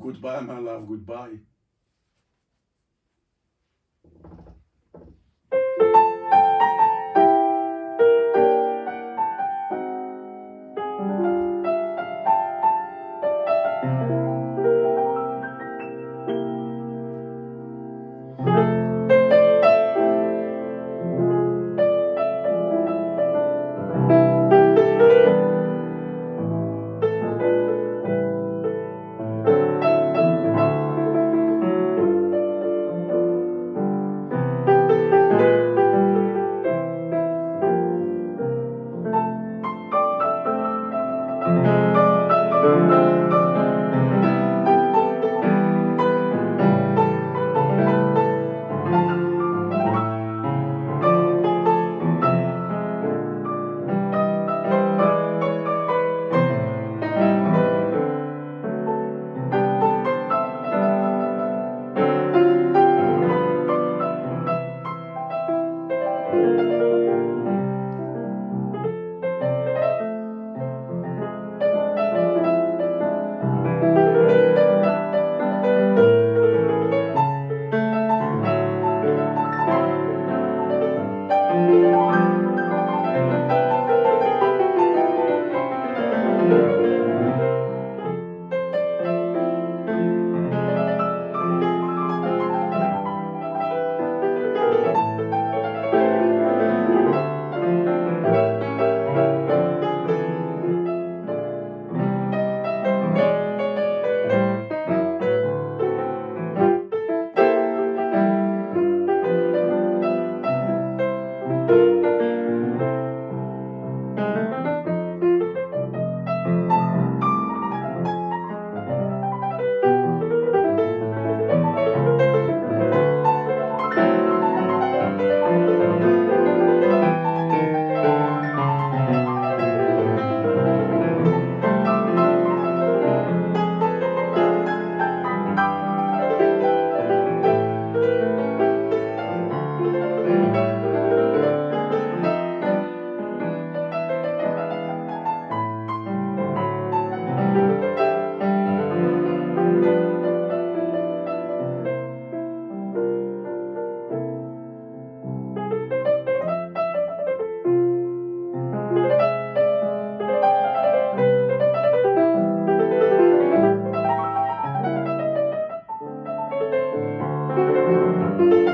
Goodbye, my love, goodbye. Música